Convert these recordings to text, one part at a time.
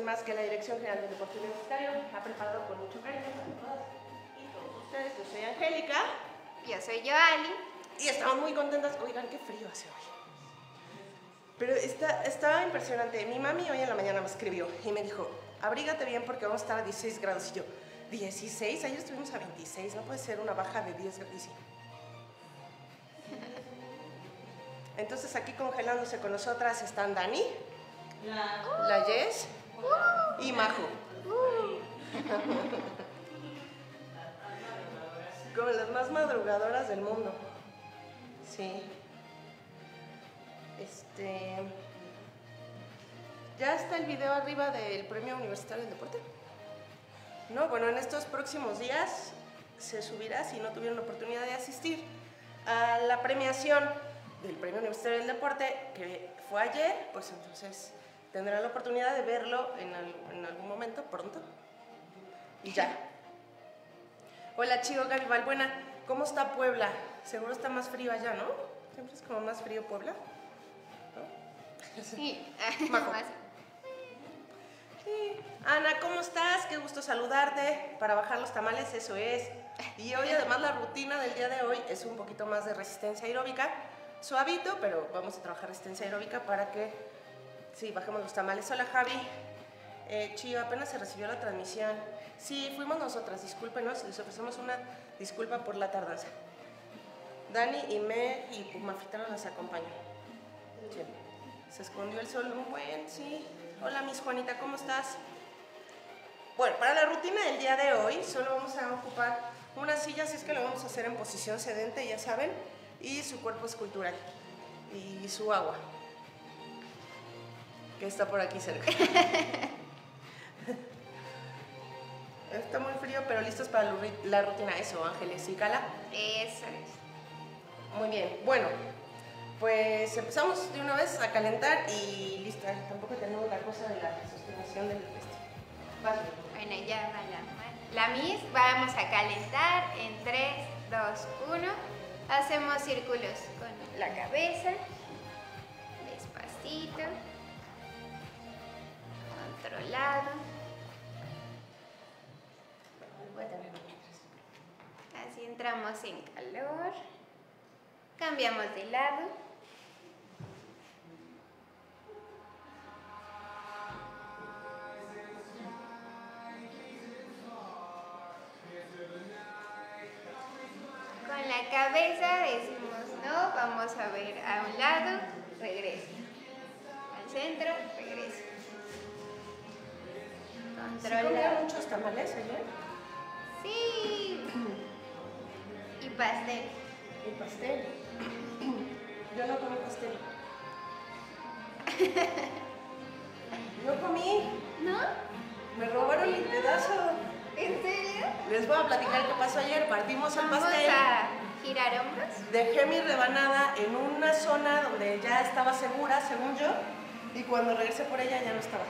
más que la Dirección General del Deporte Universitario ha preparado con mucho cariño para todas y todos ustedes. Yo soy Angélica Yo soy Joali. y estamos muy contentas. Oigan, qué frío hace hoy. Pero está, está impresionante. Mi mami hoy en la mañana me escribió y me dijo, abrígate bien porque vamos a estar a 16 grados. Y yo, 16, ayer estuvimos a 26, no puede ser una baja de 10 grados. Y sí. Entonces aquí congelándose con nosotras están Dani, la Jess y Majo. Como las más madrugadoras del mundo. Sí. Este. ¿Ya está el video arriba del Premio Universitario del Deporte? No, bueno, en estos próximos días se subirá si no tuvieron la oportunidad de asistir a la premiación del Premio Universitario del Deporte, que fue ayer, pues entonces tendrán la oportunidad de verlo en, al- en algún momento, pronto. Y ya. Hola, Chico Gaby Balbuena, ¿cómo está Puebla? Seguro está más frío allá, ¿no? Siempre es como más frío Puebla. ¿no? Sí. Más- Sí. Ana, ¿cómo estás? Qué gusto saludarte. Para bajar los tamales, eso es. Y hoy además la rutina del día de hoy es un poquito más de resistencia aeróbica. Suavito, pero vamos a trabajar resistencia aeróbica para que, sí, bajemos los tamales. Hola Javi. Eh, Chío, apenas se recibió la transmisión. Sí, fuimos nosotras, discúlpenos, les ofrecemos una disculpa por la tardanza. Dani y Me y Pumafitano nos acompañan. Sí. Se escondió el sol un buen, sí. Hola, Miss Juanita, ¿cómo estás? Bueno, para la rutina del día de hoy solo vamos a ocupar una silla, así es que lo vamos a hacer en posición sedente, ya saben, y su cuerpo escultural y su agua, que está por aquí cerca. Está muy frío, pero listos para la ru- la rutina. Eso, Ángeles y Cala. Eso es. Muy bien, bueno, pues empezamos de una vez a calentar y listo, tampoco tenemos la cosa de la sostenición del festival. Vas, Bueno, ya va la mano. La mis, vamos a calentar en 3, 2, 1. Hacemos círculos con la cabeza. Despacito. Tener mientras. Así entramos en calor. Cambiamos de lado. Con la cabeza decimos no, vamos a ver a un lado, regresa. Al centro, regresa. ¿Sí comieron muchos tamales ayer? Sí. Y pastel. Y pastel. Yo no comí pastel. No comí. ¿No? Me robaron mi pedazo. ¿En serio? Les voy a platicar qué pasó ayer. Partimos el Vamos pastel. a girar hombros. Dejé mi rebanada en una zona donde ya estaba segura, según yo. Y cuando regresé por ella ya no estaba.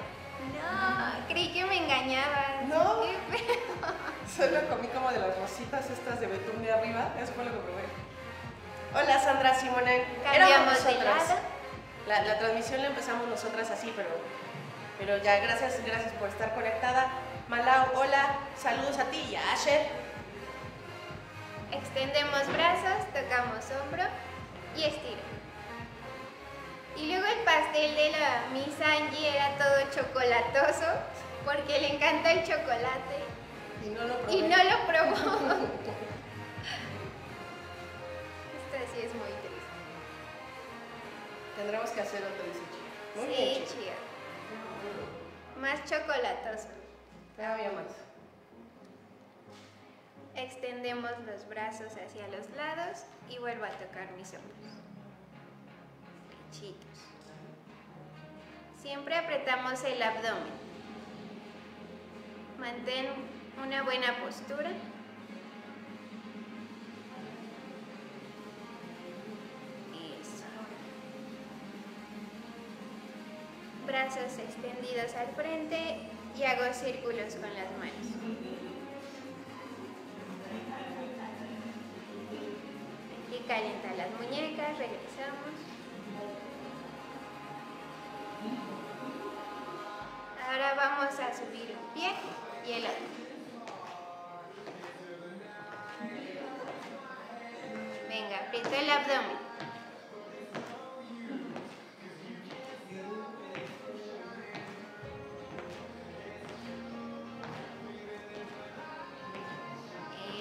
No, creí que me engañabas. No. Qué feo. Solo comí como de las rositas estas de betún de arriba. Eso fue lo que probé. Hola Sandra Simonen. Cambiamos de lado. La, la transmisión la empezamos nosotras así, pero, pero ya gracias, gracias por estar conectada. Malau, hola, saludos a ti y a Asher. Extendemos brazos, tocamos hombro y estiro. Y luego el pastel de la Miss Angie era todo chocolatoso porque le encanta el chocolate Y no lo probé. y no lo probó. Esto sí es muy triste. Tendremos que hacer otro dice. Muy sí, bien. Más chocolatoso. Todavía más. Extendemos los brazos hacia los lados y vuelvo a tocar mis hombros. Siempre apretamos el abdomen. Mantén una buena postura. Eso. Brazos extendidos al frente y hago círculos con las manos. Aquí calienta las muñecas, regresamos. Y el. Venga, aprieta el abdomen.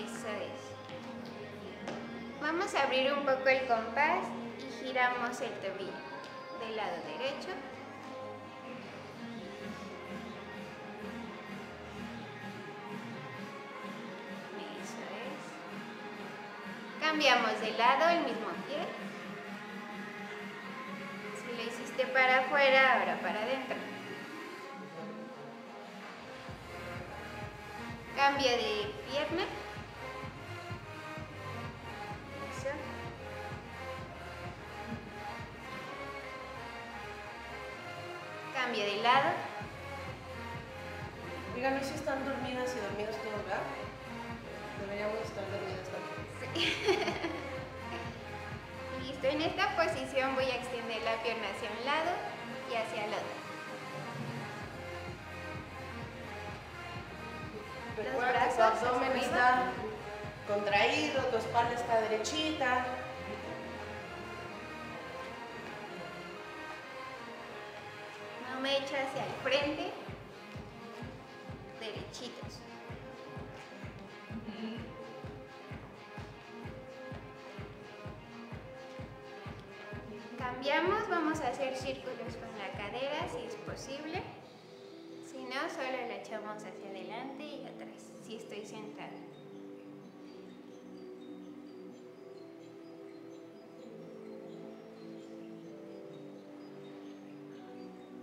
Eso es. Vamos a abrir un poco el compás y giramos el tobillo del lado derecho. Cambiamos de lado el mismo pie. Si lo hiciste para afuera, ahora para adentro. Cambia de pierna. Cambia de lado. Díganme si están dormidas y dormidos todos, ¿verdad? Listo, en esta posición voy a extender la pierna hacia un lado y hacia el otro. Recuerda que tu abdomen está contraído, tu espalda está derechita. Sentada.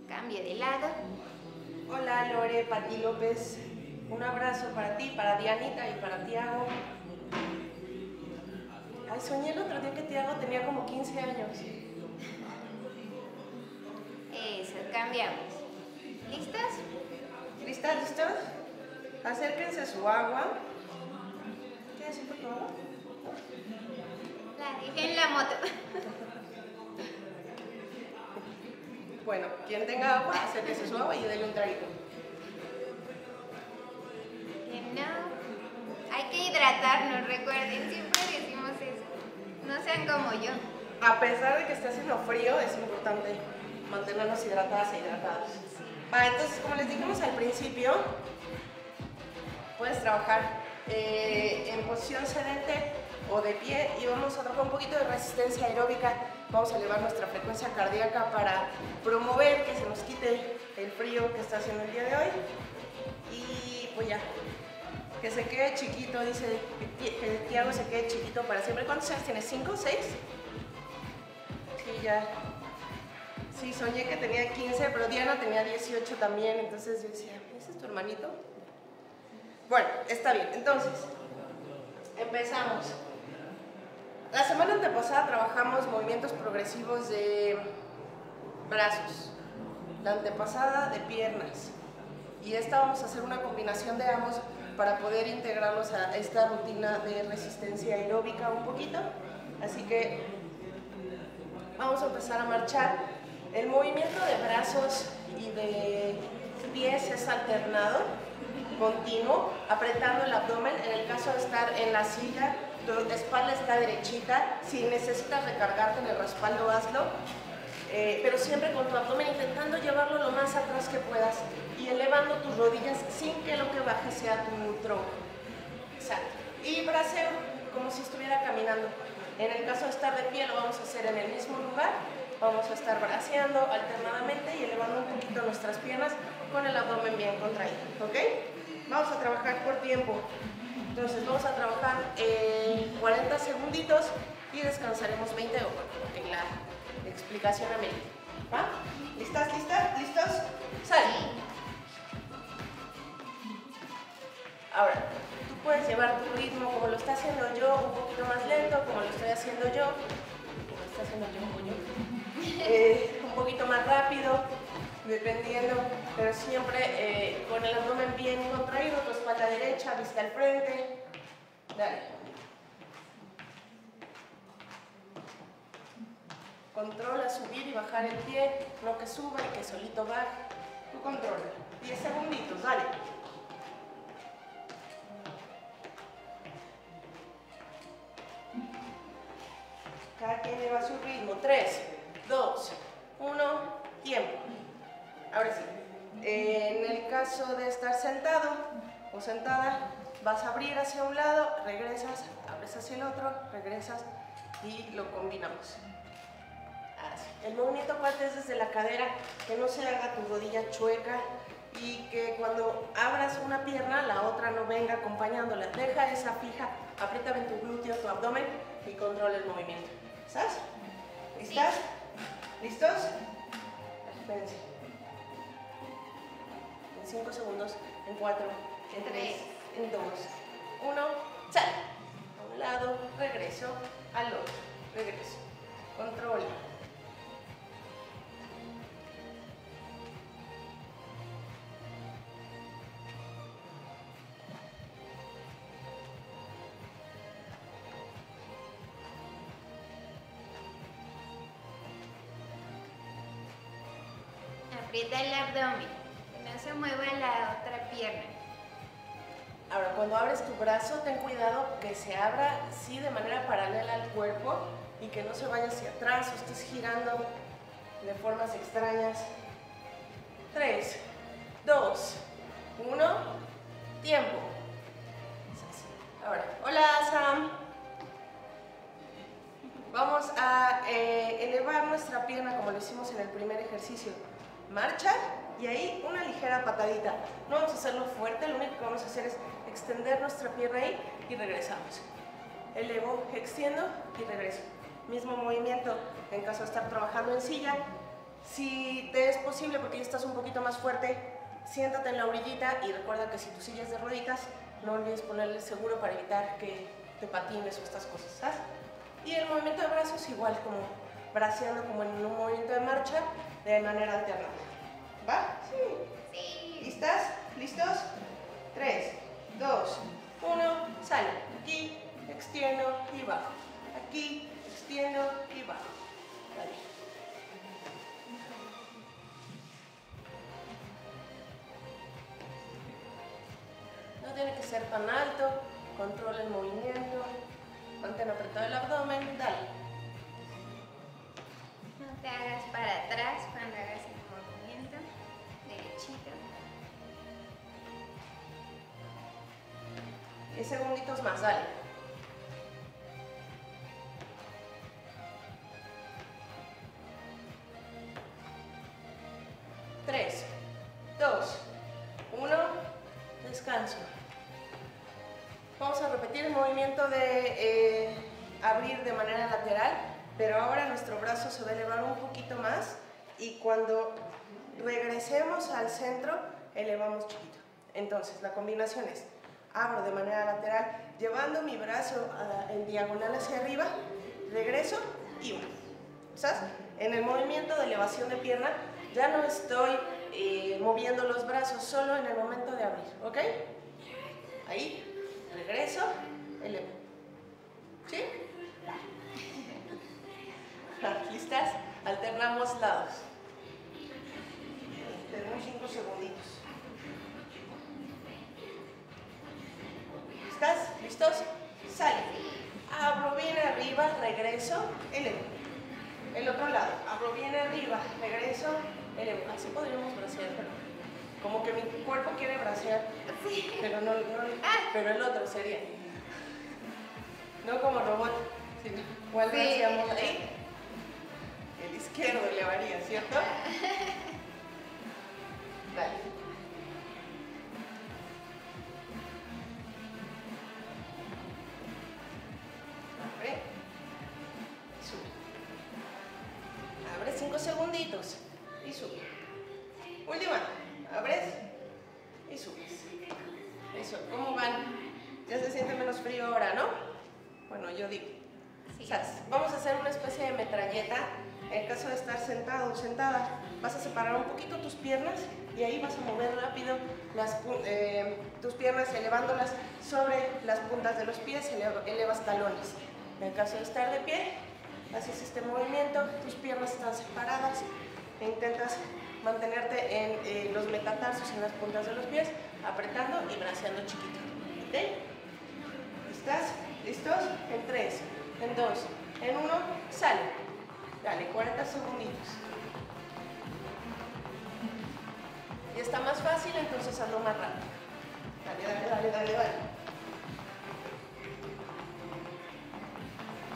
Cambio de lado. Hola Lore, Pati López. Un abrazo para ti, para Dianita y para Tiago. Ay, soñé el otro día que Tiago tenía como 15 años. Eso, cambiamos. ¿Listos? ¿Listas, listos? Acérquense a su agua. ¿Qué hace por tu agua? La dejé en la moto. Bueno, quien tenga agua, acérquese a su agua y denle un traguito. Que no. Hay que hidratarnos, recuerden, siempre decimos eso. No sean como yo. A pesar de que esté haciendo frío, es importante mantenernos hidratadas e hidratados. Va, entonces, como les dijimos al principio, puedes trabajar eh, en posición sedente o de pie y vamos a trabajar un poquito de resistencia aeróbica. Vamos a elevar nuestra frecuencia cardíaca para promover que se nos quite el frío que está haciendo el día de hoy. Y pues ya, que se quede chiquito, dice que Tiago se quede chiquito para siempre. ¿Cuántos años tienes? ¿Cinco? ¿Seis? Sí, ya. Sí, soñé que tenía 15, pero Diana tenía 18 también, entonces yo decía, ¿ese es tu hermanito? Bueno, está bien, entonces, empezamos. La semana antepasada trabajamos movimientos progresivos de brazos, la antepasada de piernas, y esta vamos a hacer una combinación de ambos para poder integrarlos a esta rutina de resistencia aeróbica un poquito. Así que vamos a empezar a marchar. El movimiento de brazos y de pies es alternado, continuo, apretando el abdomen. En el caso de estar en la silla, tu espalda está derechita. Si necesitas recargarte en el respaldo, hazlo. Eh, pero siempre con tu abdomen intentando llevarlo lo más atrás que puedas y elevando tus rodillas sin que lo que baje sea tu tronco. Exacto. Y braceo, como si estuviera caminando. En el caso de estar de pie, lo vamos a hacer en el mismo lugar. Vamos a estar braceando alternadamente y elevando un poquito nuestras piernas con el abdomen bien contraído. ¿Ok? Vamos a trabajar por tiempo. Entonces, vamos a trabajar eh, 40 segunditos y descansaremos 20 o en la explicación amerita. ¿Va? ¿Listas? ¿Listas? ¿Listos? Sal. Ahora, tú puedes llevar tu ritmo como lo está haciendo yo, un poquito más lento, como lo estoy haciendo yo, dependiendo, pero siempre eh, con el abdomen bien contraído, tu espalda derecha, vista al frente. Dale. Controla subir y bajar el pie, no que suba y que solito baje. Tú controla. 10 segunditos, dale. Cada quien lleva su ritmo. 3, 2, 1, tiempo. Ahora sí. En el caso de estar sentado o sentada, vas a abrir hacia un lado, regresas, abres hacia el otro, regresas y lo combinamos. Así. El movimiento aparte es desde la cadera, que no se haga tu rodilla chueca y que cuando abras una pierna, la otra no venga acompañándola. Deja esa fija, aprieta en tu glúteo, tu abdomen y controla el movimiento. ¿Estás? ¿Listas? ¿Listos? Espérense. En 5 segundos, en 4, en 3, en 2, 1, sal. A un lado, regreso, al otro, regreso. Controla. Aprieta el abdomen, se mueva la otra pierna. Ahora, cuando abres tu brazo, ten cuidado que se abra, sí, de manera paralela al cuerpo y que no se vaya hacia atrás o estés girando de formas extrañas. 3, 2, 1, tiempo. Ahora, hola Sam. Vamos a eh, elevar nuestra pierna como lo hicimos en el primer ejercicio. Marcha y ahí una ligera patadita. No vamos a hacerlo fuerte, lo único que vamos a hacer es extender nuestra pierna ahí y regresamos. Elevo, extiendo y regreso. Mismo movimiento en caso de estar trabajando en silla. Si te es posible, porque ya estás un poquito más fuerte, siéntate en la orillita y recuerda que si tu silla es de rueditas, no olvides ponerle seguro para evitar que te patines o estas cosas. ¿sabes? Y el movimiento de brazos igual, como braceando como en un movimiento de marcha de manera alternada. ¿Va? Sí. Sí. ¿Listas? ¿Listos? 3, 2, 1, sale. Aquí, extiendo y bajo. Aquí, extiendo y bajo. Vale. No tiene que ser tan alto, controla el movimiento, mantén apretado el abdomen, dale. No te hagas para atrás cuando hagas. Derechito. 10 segunditos más, dale. Tres, dos, uno, descanso. Vamos a repetir el movimiento de eh, abrir de manera lateral, pero ahora nuestro brazo se va a elevar un poquito más y cuando regresemos al centro, elevamos chiquito. Entonces, la combinación es abro de manera lateral, llevando mi brazo en diagonal hacia arriba, regreso y uno. ¿Sabes? En el movimiento de elevación de pierna, ya no estoy eh, moviendo los brazos, solo en el momento de abrir, ¿ok? Ahí, regreso, elevo. ¿Sí? ¿Listas? Alternamos lados. Tenemos cinco segunditos. ¿Estás? ¿Listos? Sale. Abro bien arriba, regreso, elevo. El otro lado. Abro bien arriba, regreso, elevo. Así podríamos bracear, pero como que mi cuerpo quiere bracear, Sí. pero no, no pero el otro sería. No como robot, sino ¿cuál Sí. braceamos ahí? El izquierdo elevaría, ¿cierto? Dale. Vas a mover rápido las, eh, tus piernas elevándolas sobre las puntas de los pies, eleva- elevas talones. En caso de estar de pie, haces este movimiento, tus piernas están separadas e intentas mantenerte en eh, los metatarsos, en las puntas de los pies, apretando y braceando chiquito. ¿Ok? ¿Estás? ¿Listos? En 3, en 2, en 1, sale. Dale, 40 segunditos. Y está más fácil, entonces hazlo más rápido. Dale, dale, dale, dale, dale.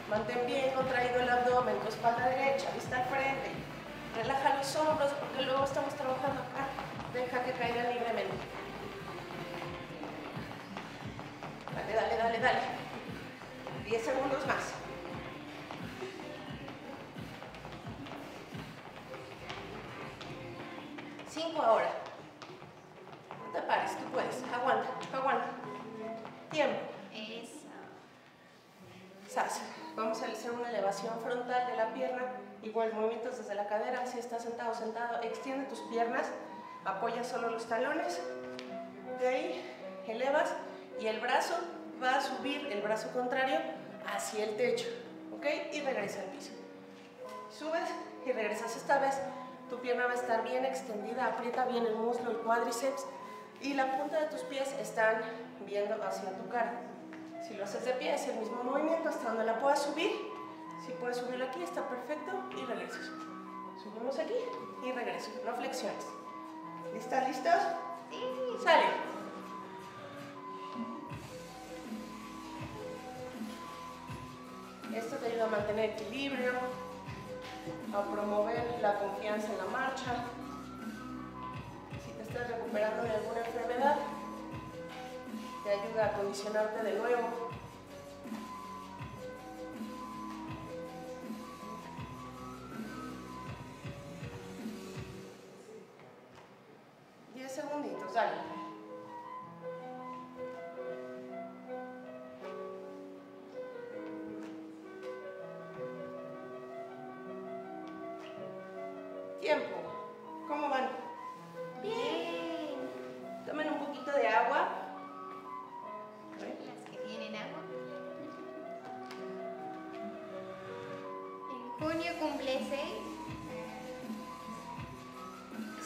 Mantén bien contraído el abdomen, tu espalda derecha, vista al frente. Relaja los hombros porque luego estamos trabajando acá. Deja que caigan libremente. Dale, dale, dale, dale. 10 segundos más. Cinco ahora. Te pares, tú puedes. Aguanta, aguanta. Tiempo. Eso. Sas. Vamos a hacer una elevación frontal de la pierna. Igual movimientos desde la cadera. Si estás sentado, sentado, extiende tus piernas. Apoya solo los talones. De ahí elevas y el brazo va a subir, el brazo contrario, hacia el techo. ¿Ok? Y regresa al piso. Subes y regresas. Esta vez tu pierna va a estar bien extendida. Aprieta bien el muslo, el cuádriceps. Y la punta de tus pies están viendo hacia tu cara. Si lo haces de pie, es el mismo movimiento hasta donde la puedas subir. Si puedes subirlo aquí, está perfecto. Y regresas. Subimos aquí y regreso. No flexiones. ¿Listas? ¿Listos? Sí. Sale. Esto te ayuda a mantener equilibrio, a promover la confianza en la marcha. Estás recuperando de alguna enfermedad, te ayuda a acondicionarte de nuevo. Diez segunditos, dale. Junio cumple seis.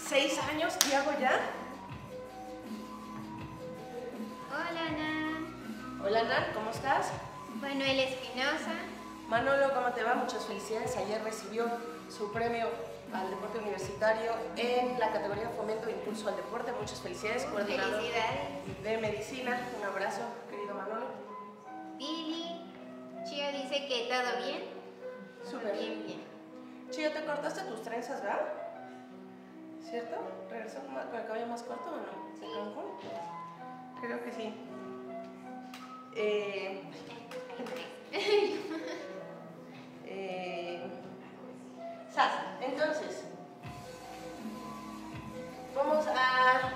¿Seis años? ¿Qué hago ya? Hola, Nan. Hola Nan, ¿cómo estás? Manuel Espinosa. Manolo, ¿cómo te va? Muchas felicidades. Ayer recibió su premio al deporte universitario en la categoría Fomento e Impulso al Deporte. Muchas felicidades, coordinador Felicidades. de medicina. Un abrazo, tus trenzas, verdad? ¿Cierto? ¿Regresó con el cabello más corto o no? ¿De Cancún? Creo que sí. Eh, eh, Sas, entonces, vamos a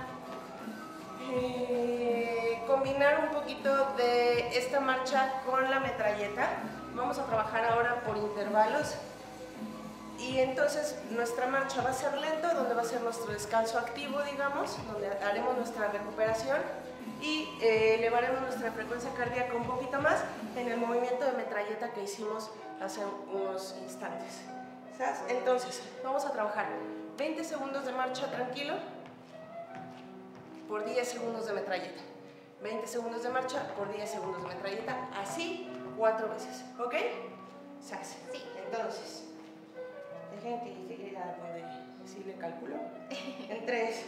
eh, combinar un poquito de esta marcha con la metralleta. Vamos a trabajar ahora por intervalos. Y entonces nuestra marcha va a ser lento, donde va a ser nuestro descanso activo, digamos, donde haremos nuestra recuperación y eh, elevaremos nuestra frecuencia cardíaca un poquito más en el movimiento de metralleta que hicimos hace unos instantes. ¿Sabes? Entonces, vamos a trabajar 20 segundos de marcha tranquilo por 10 segundos de metralleta. 20 segundos de marcha por 10 segundos de metralleta, así cuatro veces, ¿ok? ¿Sabes? Sí. Entonces, dejen que llegue a donde sí le calculo. En 3,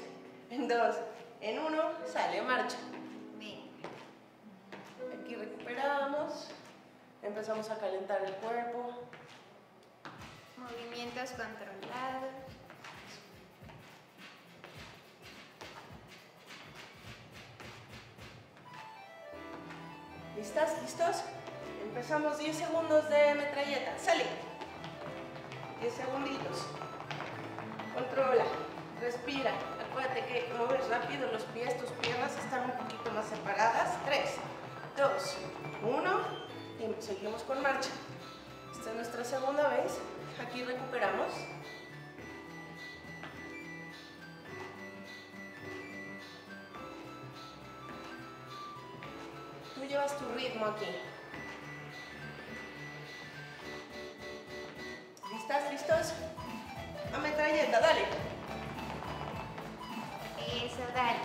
en 2, en 1, sale, marcha. Bien. Aquí recuperamos, empezamos a calentar el cuerpo. Movimientos controlados. ¿Listas? ¿Listos? Empezamos 10 segundos de metralleta. Sale. 10 segunditos. Controla. Respira. Acuérdate que mueves rápido los pies, tus piernas están un poquito más separadas. 3, 2, 1 y seguimos con marcha. Esta es nuestra segunda vez. Aquí recuperamos. Tú llevas tu ritmo aquí. ¿Listas? ¿Listos? A metralleta, dale. dale.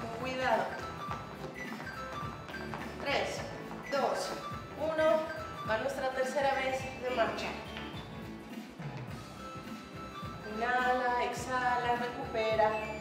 Con cuidado. 3, 2, 1. Va nuestra tercera vez de marcha. Inhala, exhala, recupera.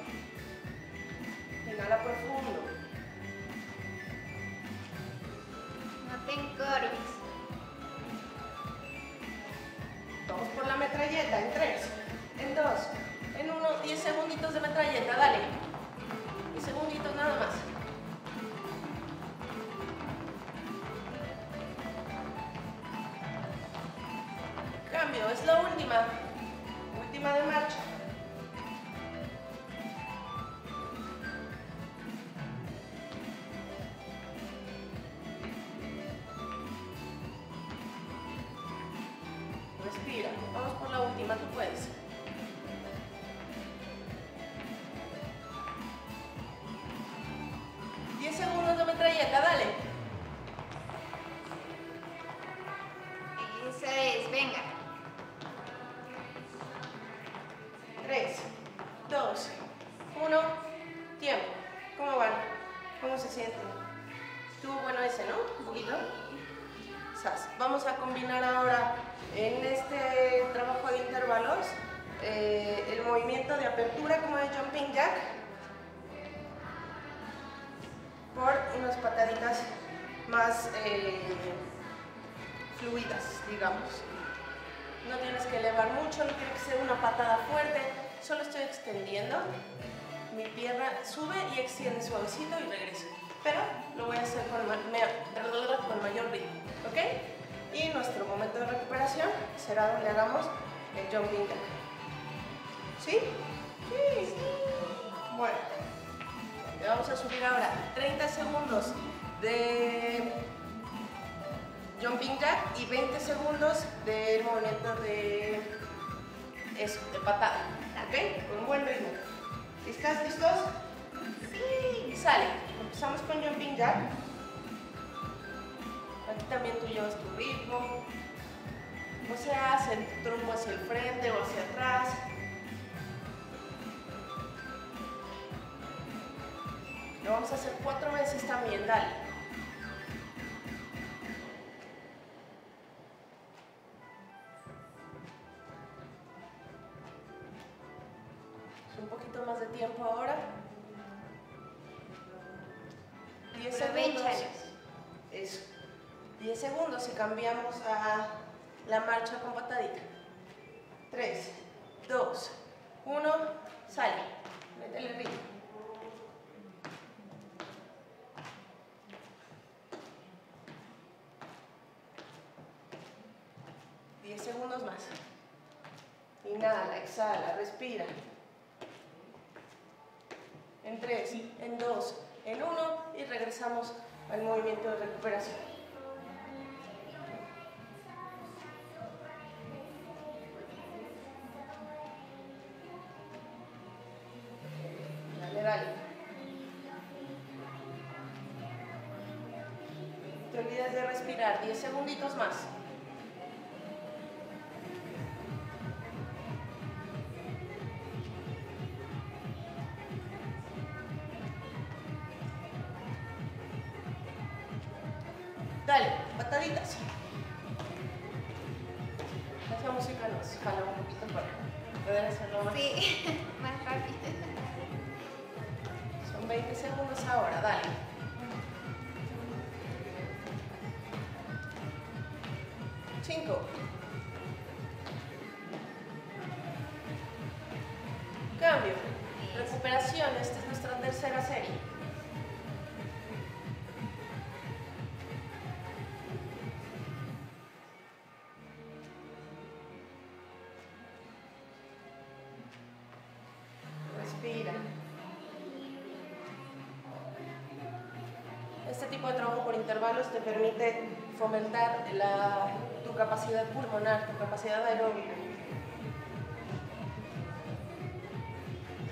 Suavecito y regresa. Pero lo voy a hacer con, con mayor ritmo, ¿ok? Y nuestro momento de recuperación será donde hagamos el jumping jack. ¿Sí? Sí. Bueno, le vamos a subir ahora 30 segundos de jumping jack y 20 segundos del movimiento de eso, de patada. ¿Ok? Con buen ritmo. ¿Listas? ¿Listos? Sí. Sale. Empezamos con jumping jack. Aquí también tú llevas tu ritmo. O sea, hace el trompo hacia el frente o hacia atrás. Lo vamos a hacer cuatro veces también, dale. Cambiamos a la marcha con patadita. Respirar 10 segunditos más. Tipo de trabajo por intervalos te permite fomentar la- tu capacidad pulmonar, tu capacidad aeróbica.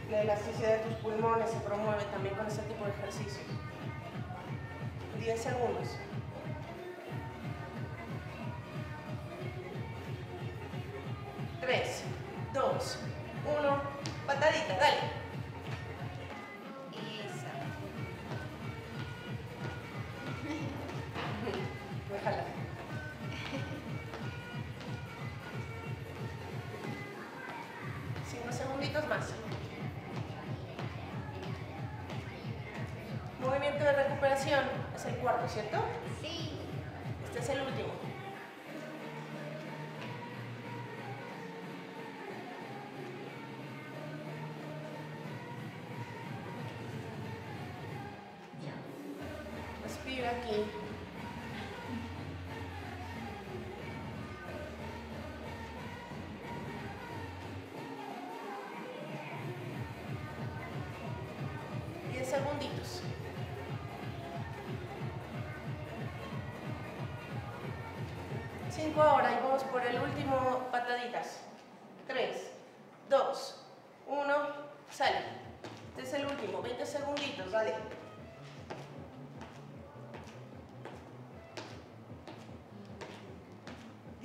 La elasticidad de tus pulmones se promueve también con este tipo de ejercicios. 10 segundos. Tres, dos, es el cuarto, ¿cierto?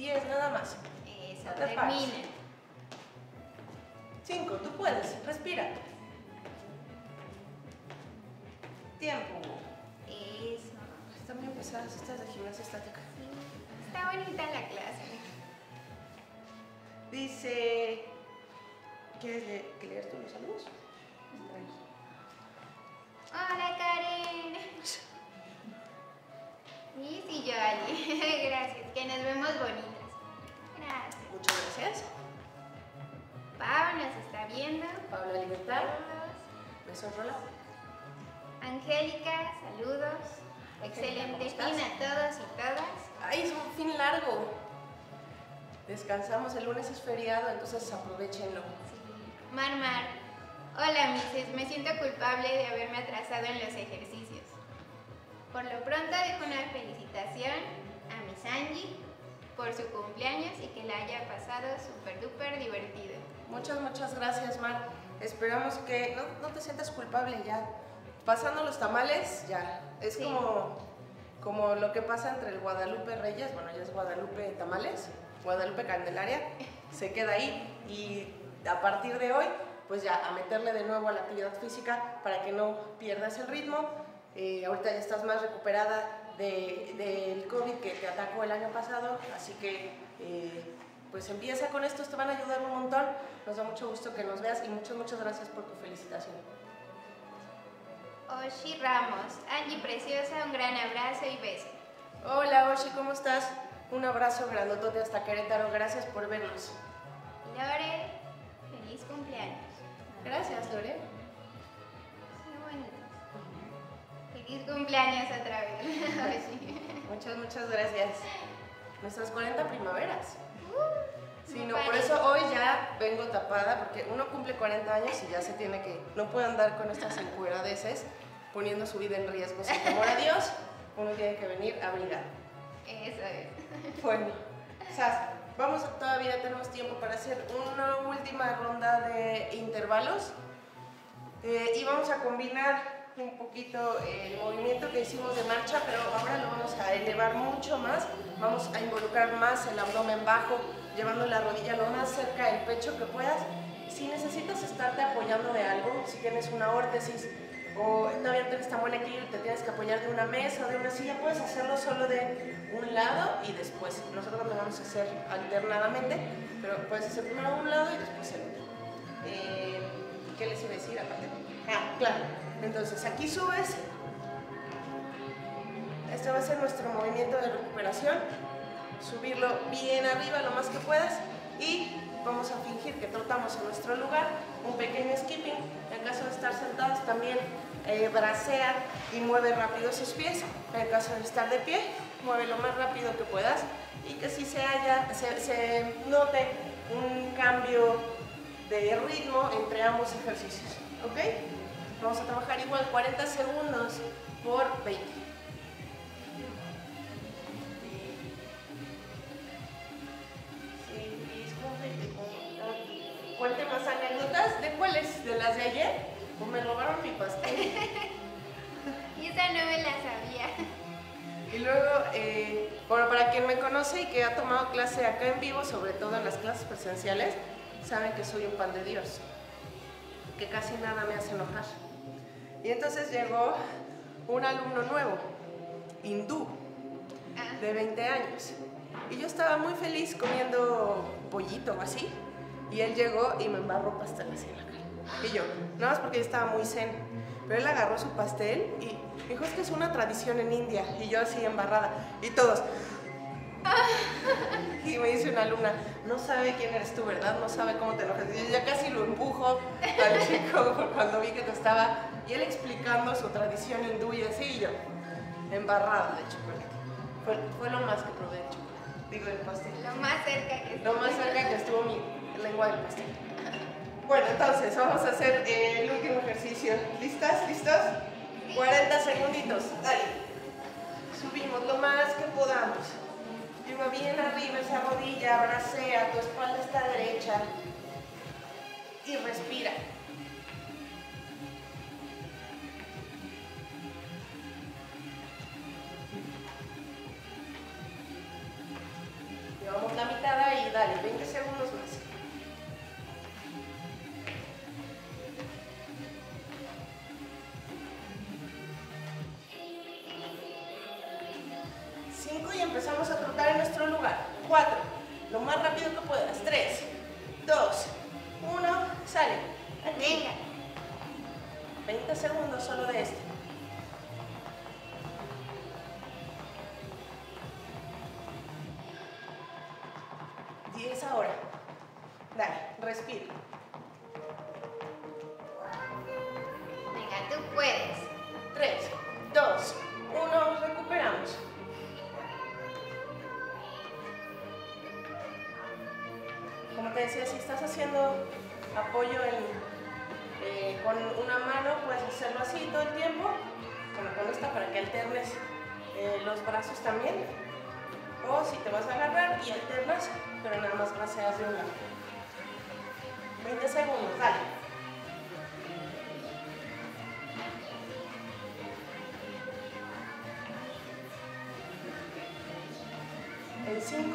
10 nada más. Eso, no te termina. 5, tú puedes, respira. Tiempo. Eso. Están bien pesadas estas de gimnasia estática. Está bonita la clase. Dice... ¿Quieres leer, que leer tú los saludos? Hola Karen. Y sí, yo allí. Gracias. Que nos vemos bonito. Muchas gracias. Pau nos está viendo. Paula Libertad, besos Rola. Angélica, saludos. Angélica, ¿cómo Excelente fin a todos y todas. Ay, es un fin largo. Descansamos, el lunes es feriado, entonces aprovechenlo. Sí. Mar Mar. Hola, Mises. Me siento culpable de haberme atrasado en los ejercicios. Por lo pronto dejo una felicitación a Miss Angie por su cumpleaños y que la haya pasado súper duper divertido. Muchas, muchas gracias, Mar. Esperamos que no, no te sientas culpable ya. Pasando los tamales, ya. Es Sí. como, como lo que pasa entre el Guadalupe Reyes, bueno, ya es Guadalupe Tamales, Guadalupe Candelaria, se queda ahí y a partir de hoy, pues ya a meterle de nuevo a la actividad física para que no pierdas el ritmo. Eh, ahorita ya estás más recuperada de- del COVID que te atacó el año pasado, así que eh, pues empieza con esto, te van a ayudar un montón. Nos da mucho gusto que nos veas y muchas, muchas gracias por tu felicitación. Oshi Ramos. Angie Preciosa, un gran abrazo y beso. Hola Oshi, ¿cómo estás? Un abrazo grandotote hasta Querétaro, gracias por vernos. Lore, feliz cumpleaños. Gracias, Lore. Feliz cumpleaños otra vez. Muchas, muchas gracias. Nuestras 40 primaveras. Sí, me no, por eso hoy ya vengo tapada, porque uno cumple 40 años y ya se tiene que, no puede andar con estas encueradeces poniendo su vida en riesgo. Sin temor a Dios, uno tiene que venir abrigado. Eso es. Bueno, Sas, vamos, a- todavía tenemos tiempo para hacer una última ronda de intervalos Eh, y vamos a combinar un poquito el movimiento que hicimos de marcha, pero ahora lo vamos a elevar mucho más. Vamos a involucrar más el abdomen bajo, llevando la rodilla lo más cerca del pecho que puedas. Si necesitas estarte apoyando de algo, si tienes una órtesis o todavía no tienes tan buen equilibrio, te tienes que apoyar de una mesa o de una silla, puedes hacerlo solo de un lado y después. Nosotros lo vamos a hacer alternadamente, pero puedes hacer primero un lado y después el otro. Eh, ¿Qué les iba a decir aparte? Ah, claro. Entonces aquí subes. Este va a ser nuestro movimiento de recuperación. Subirlo bien arriba lo más que puedas y vamos a fingir que trotamos a nuestro lugar. Un pequeño skipping. En caso de estar sentados también eh, bracea y mueve rápido sus pies. En caso de estar de pie, mueve lo más rápido que puedas y que si se haya, se, se note un cambio de ritmo entre ambos ejercicios. ¿Ok? Vamos a trabajar igual 40 segundos por 20. Sí, disculpe, Cuente más anécdotas. ¿De cuáles? ¿De las de ayer? ¿O me robaron mi pastel? Y esa no me la sabía. Y luego, eh, bueno, para quien me conoce y que ha tomado clase acá en vivo, sobre todo en las clases presenciales, saben que soy un pan de Dios, que casi nada me hace enojar. Y entonces llegó un alumno nuevo, hindú, Ah, de 20 años. Y yo estaba muy feliz comiendo pollito o así. Y él llegó y me embarró pastel así en la cara. Y yo, nada más porque yo estaba muy zen. Pero él agarró su pastel y dijo, es que es una tradición en India. Y yo así embarrada. Y todos. Y me dice una alumna, no sabe quién eres tú, ¿verdad? No sabe cómo te enojas. Y yo ya casi lo empujo al chico cuando vi que te estaba, y él explicando su tradición hindú y así, y yo, embarrada de chocolate. Fue, fue lo más que probé de chocolate, digo, del pastel. Lo más cerca que Lo más cerca que estuvo mi lengua del pastel. Bueno, entonces vamos a hacer el último ejercicio. ¿Listas? ¿Listos? 40 segunditos. Dale. Subimos lo más que podamos. Lleva bien arriba esa rodilla, abracea, tu espalda está derecha. Y respira. Llevamos la mitad ahí, dale, 20 segundos más. Cinco y empezamos a en nuestro lugar. Cuatro, lo más rápido que puedas. Tres, dos, uno, sale. Venga. 20 segundos solo de esto.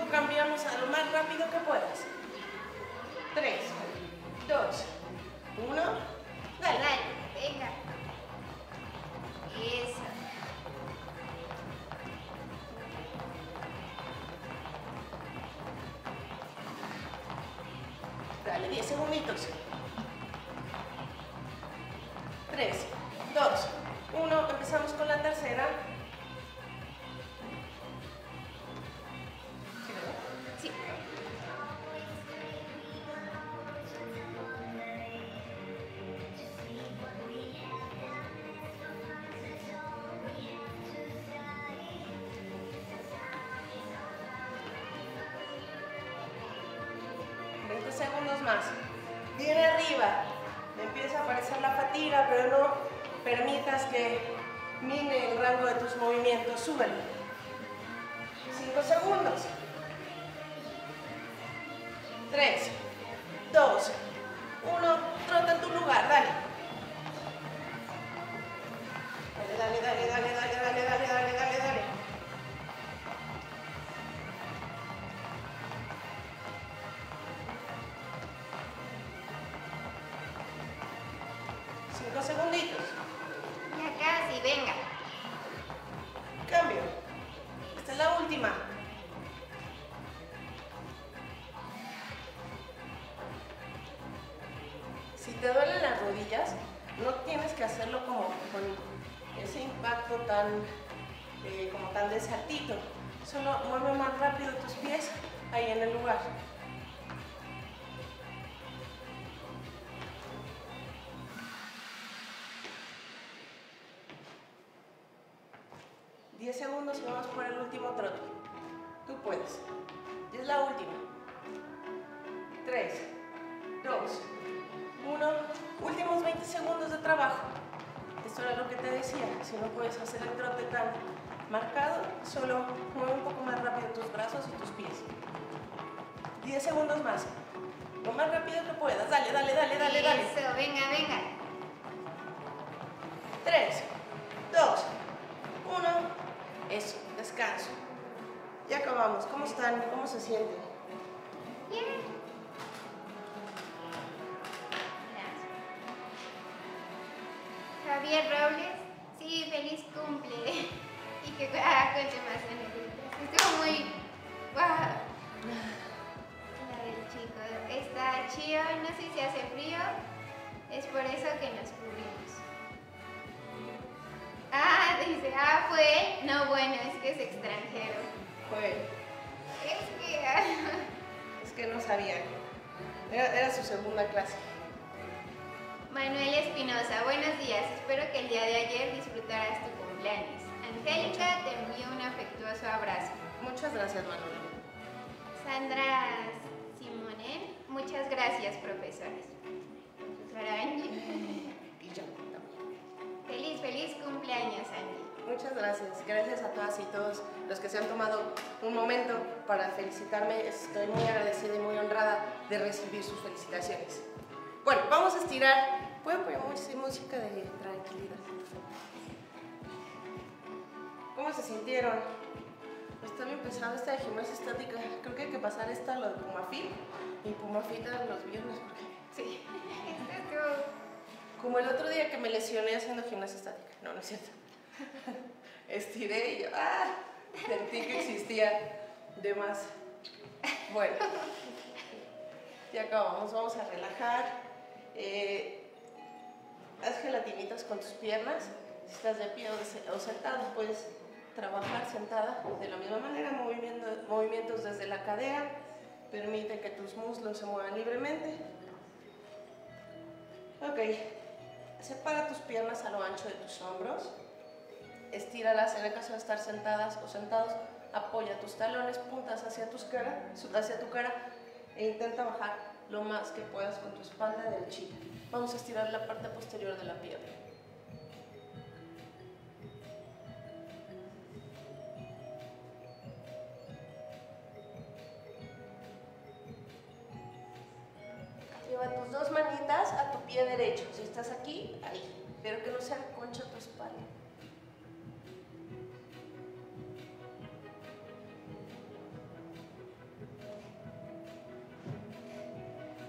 Cambiamos a lo más rápido que puedas. 3, 2, 1, dale. Dale, venga. Eso. Dale 10 segunditos. Más. Viene arriba. Empieza a aparecer la fatiga, pero no permitas que mine el rango de tus movimientos. Súbelo. Solo mueve más rápido tus pies ahí en el lugar. Diez segundos y vamos por el último trote. Tú puedes. Y es la última. Tres, dos, uno. Últimos 20 segundos de trabajo. Esto era lo que te decía. Si no puedes hacer el trote tan marcado, solo mueve un poco más rápido tus brazos y tus pies. 10 segundos más. Lo más rápido que puedas. Dale, dale, dale, dale, dale. Eso, venga, venga. 3, 2, 1. Eso, descanso. Ya acabamos. ¿Cómo están? ¿Cómo se sienten? Bien. Javier Robles, sí, feliz cumple. Que más. Estuvo muy. ¡Wow! La del chico. Está está chido, no sé si hace frío, es por eso que nos cubrimos. Ah, dice, ah, fue, no, bueno, es que es extranjero. Fue. Es que, ah, Es que no sabía. Era, era su segunda clase. Manuel Espinosa, buenos días, espero que el día de ayer disfrutaras tu cumpleaños. Angélica te envío un afectuoso abrazo. Muchas gracias, Manuel. Sandra Simonen, muchas gracias, profesores. Angie. Y yo también. Feliz, feliz cumpleaños, Angie. Muchas gracias. Gracias a todas y todos los que se han tomado un momento para felicitarme. Estoy muy agradecida y muy honrada de recibir sus felicitaciones. Bueno, vamos a estirar. ¿Puedo poner música de tranquilidad? ¿Cómo se sintieron? Está bien pesado esta de gimnasia estática. Creo que hay que pasar esta, lo de Pumafil. Y Pumafil a los viernes. Porque Sí. Como el otro día que me lesioné haciendo gimnasia estática. No, no es cierto. Estiré y yo, ¡ah! Sentí que existía de más. Bueno, ya acabamos. Vamos a relajar. Eh, haz gelatinitas con tus piernas. Si estás de pie o, de- o sentado, puedes trabajar sentada de la misma manera, movimiento, movimientos desde la cadera. Permite que tus muslos se muevan libremente. Ok, separa tus piernas a lo ancho de tus hombros. Estíralas en el caso de estar sentadas o sentados. Apoya tus talones, puntas hacia, tus cara, hacia tu cara e intenta bajar lo más que puedas con tu espalda derechita. Vamos a estirar la parte posterior de la pierna. Pie derecho. Si estás aquí, ahí. Pero que no sea concha tu espalda.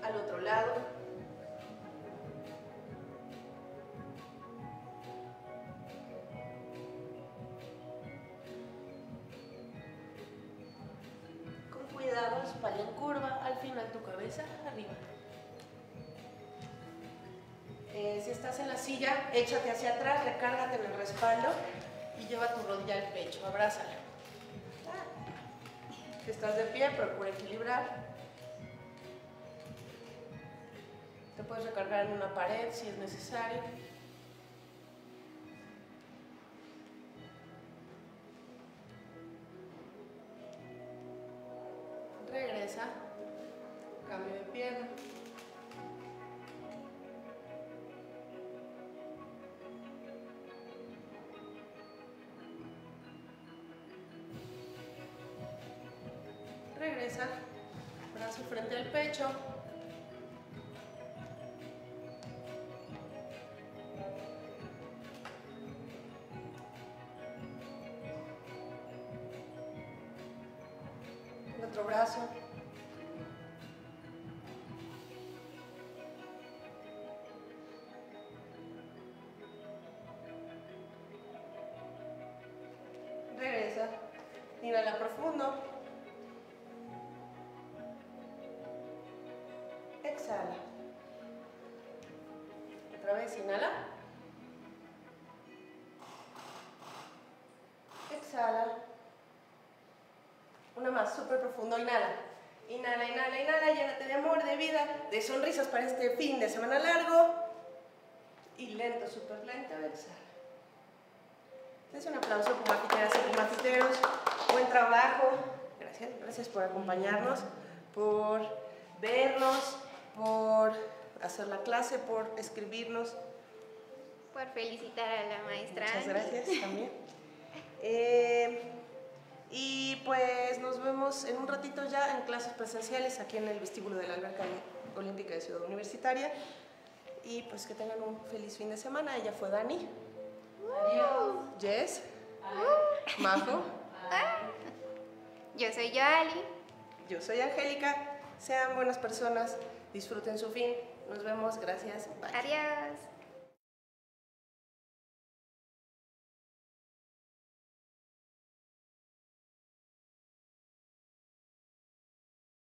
Al otro lado. Con cuidado, espalda en curva, al final tu cabeza arriba. Eh, si estás en la silla, échate hacia atrás, recárgate en el respaldo y lleva tu rodilla al pecho, abrázala. Si estás de pie, procura equilibrar. Te puedes recargar en una pared si es necesario. Brazo frente al pecho. Exhala. Otra vez, inhala. Exhala. Una más, súper profundo, inhala. Inhala, inhala, inhala, llénate de amor, de vida, de sonrisas para este fin de semana largo. Y lento, súper lento, exhala. Es un aplauso, pumafiteras y pumafiteros. Buen trabajo. Gracias, gracias por acompañarnos, por vernos, por hacer la clase, por escribirnos. Por felicitar a la maestra. Muchas gracias también. Eh, y pues nos vemos en un ratito ya en clases presenciales aquí en el vestíbulo de la alberca olímpica de Ciudad Universitaria. Y pues que tengan un feliz fin de semana. Ella fue Dani. Jess. Majo. Yo soy Yoali. Yo soy Angélica. Sean buenas personas. Disfruten su fin. Nos vemos. Gracias. Bye. Adiós.